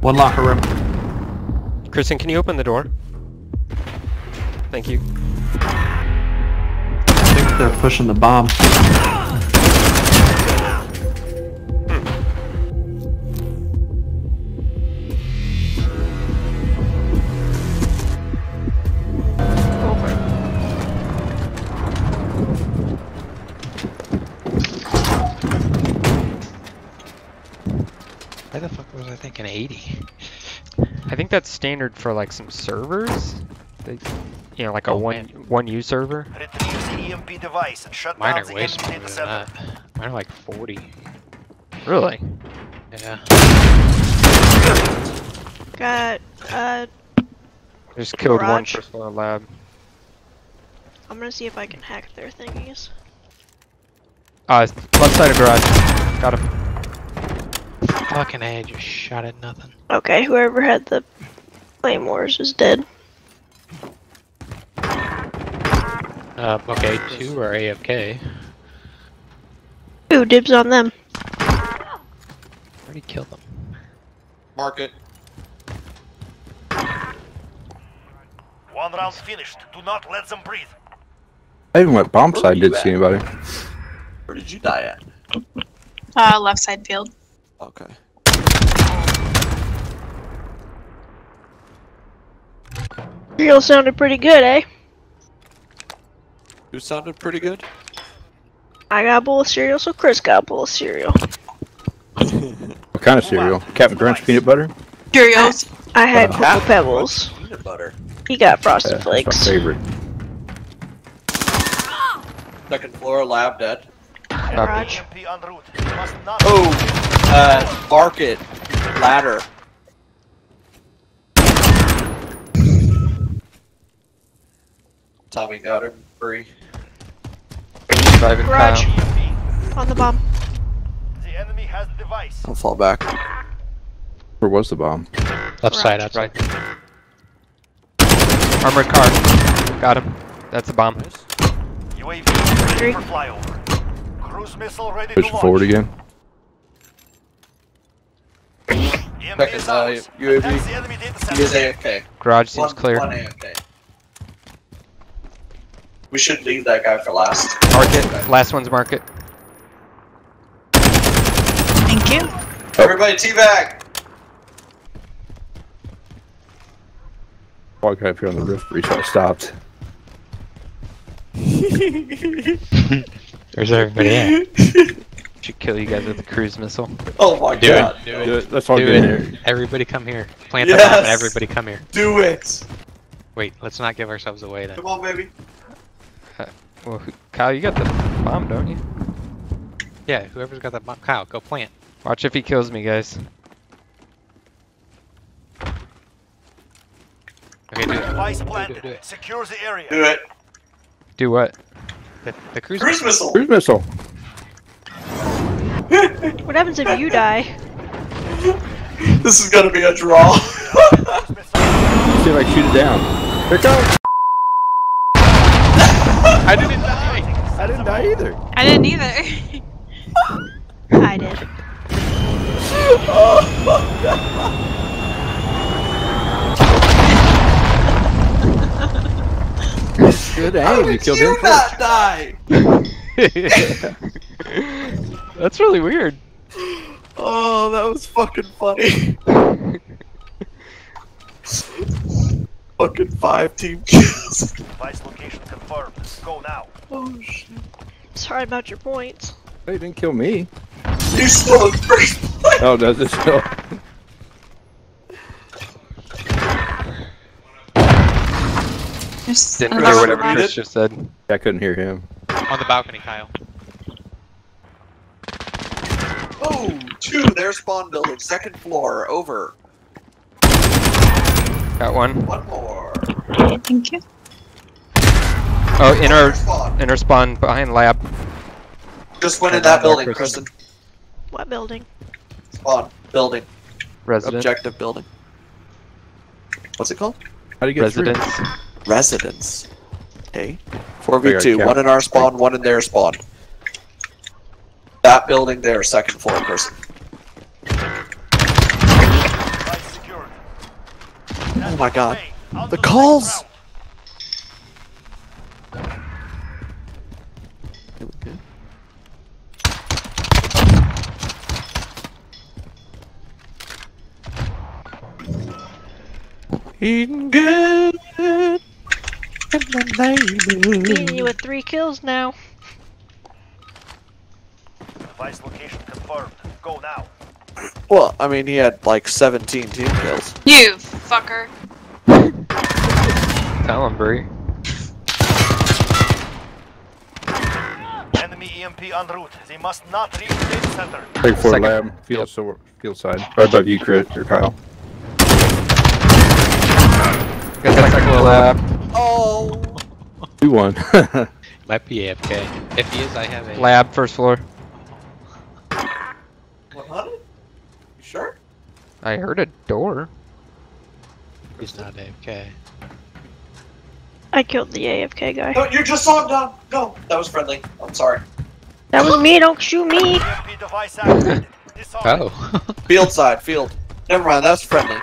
One locker room. Kristen, can you open the door? Thank you. I think they're pushing the bomb. Thinking 80? I think that's standard for like some servers. They, you know, like a Oh, one man. one U server. Retrieve the EMP device and shut Mine down are way enemy smaller than center. that. Mine are like 40. Really? Yeah. Got, uh, Just killed one Garage. first floor lab. I'm gonna see if I can hack their thingies. Uh, left side of garage. Got him. Fucking A, just shot at nothing. Okay, whoever had the claymores is dead. Uh, okay, two are AFK. Ooh, dibs on them. Already killed them. Mark it. One round's finished. Do not let them breathe. I even went bomb side, were didn't you see anybody. Where did you die at? Uh, left side field. Okay. Real sounded pretty good, eh? Who sounded pretty good? I got a bowl of cereal, so Chris got a bowl of cereal. What kind of cereal? Captain Crunch peanut butter? Cheerios. I had Uh, Cocoa Pebbles. Peanut butter. He got Yeah, Frosted that's my Flakes. favorite. Second floor, lab dead. Garage. EMP en route. You must not Oh, uh, it, Ladder. Tommy got him free. Driving Garage. Kyle. EMP. On the bomb. The enemy has the device. I'll fall back. Where was the bomb? Left side outside. Right. Armored car. Got him. That's a bomb. UAV ready for flyover. Cruise missile ready Pushing to launch. forward again. EMP Second, is uh. UAV. Attack the enemy data He is. AFK. Garage seems One, clear. one AFK. We should leave that guy for last. Market. Last one's market. Thank you. Everybody teabag! Walking up here on the roof bridge, so I stopped. Where's everybody at? Should kill you guys with a cruise missile. Oh my Do god. it. Do Do it. it. Let's all Do it. here. Everybody come here. Plant the bomb and Yes. everybody come here. Do it! Wait, let's not give ourselves away then. Come on, baby. Well, Kyle, you got the bomb, don't you? Yeah, whoever's got that bomb. Kyle, go plant. Watch if he kills me, guys. Okay, do it. Device Do it, do planted. it, do it. Secure the area. Do it. Do what? The, the cruise Cruise missile! Cruise missile. What happens if you die? This is gonna be a draw. Cruise missile. See if I shoot it down. Here it comes. I didn't die! I didn't die either. I didn't either. I did. Good How aim. You did killed you him first. not die? That's really weird. Oh, that was fucking funny. fucking five team kills. Device location confirmed. Go now. Oh shit. Sorry about your points. They didn't kill me. You still in first place. Oh, does it still? There's Didn't hear whatever left. Chris just said. I couldn't hear him. On the balcony, Kyle. Oh, two. There's spawn building. Second floor. Over. Got one. One more. Thank you. Oh, in our spawn. in our spawn behind lab. Just went in that building, Kristen. Kristen. What building? Spawn. Building. Resident. Objective building. What's it called? How do you get through? Residence. Residence. Okay. Figure 4v2. One in our spawn, one in their spawn. That building there, second floor person. Oh my god. The calls! round. Eating good. And the Beating you with three kills now. Device location confirmed. Go now. Well, I mean, he had like 17 team kills. You fucker. Tell him, Bree. Enemy EMP en route. They must not reach data center. Take four Second. lab, field, so, field side. Right above you, Chris, or Kyle. Got second lab. Oh! 2 1. Might be AFK. If he is, I have a. Lab, first floor. 100? You sure? I heard a door. He's not AFK. I killed the AFK guy. No, you just saw him down. No, that was friendly. I'm sorry. That was me, don't shoot me! EMP device activated. Disarm it. Oh. Field side, field. Never mind, that's friendly.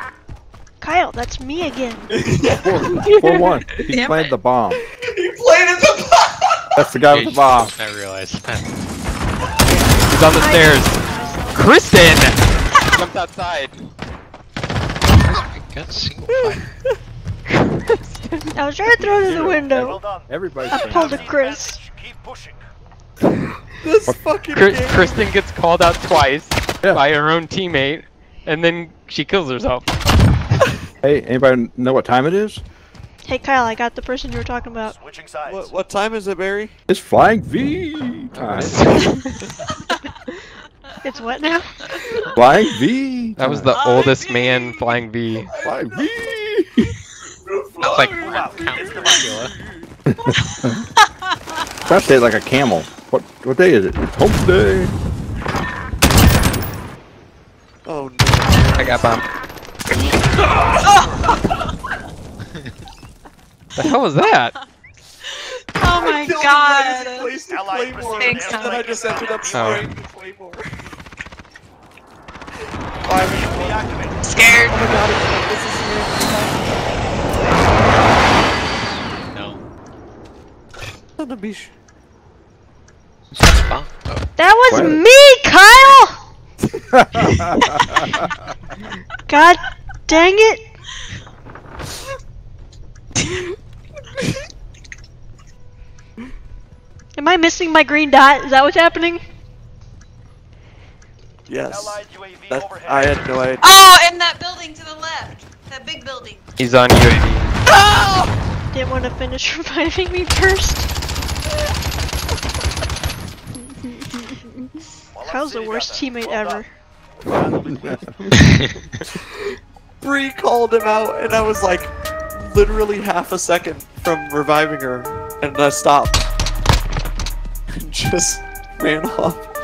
Kyle, that's me again. 4 1. He Damn planted it. the bomb. he played in the That's the guy with the bomb. I realized that. He's on the stairs. Kristen! Jumped outside. Oh Got single. I was trying to throw it in the window. done. Everybody's I pulled that. a Chris. Keep pushing. This fucking Chris, game. Kristen gets called out twice Yeah. by her own teammate, and then she kills herself. Hey, anybody know what time it is? Hey Kyle, I got the person you were talking about. Switching sides. What, what time is it, Barry? It's Flying V time. It's what now? Flying V. That was time. the oldest man flying V. Flying V. That's like Move out. Count It's Dracula. Try it like a camel. What what day is it? It's hump day. Oh no. I got bombed. the hell was that? Oh my Killed god. right as he placed the Allied claymore, Thanks, and then I just ended up Oh. spraying the claymore. Five Scared. Oh my god, this is No. on the beach. It's not spawn. Oh. That was What? me, Kyle! God dang it! Am I missing my green dot? Is that what's happening? Yes. That. I had no idea. Oh, in that building to the left. That big building. He's on UAV. Oh! Didn't want to finish reviving me first. Well, Kyle's the worst see teammate Well ever. done. Bree called him out, and I was like literally half a second from reviving her, and I stopped. Just ran off.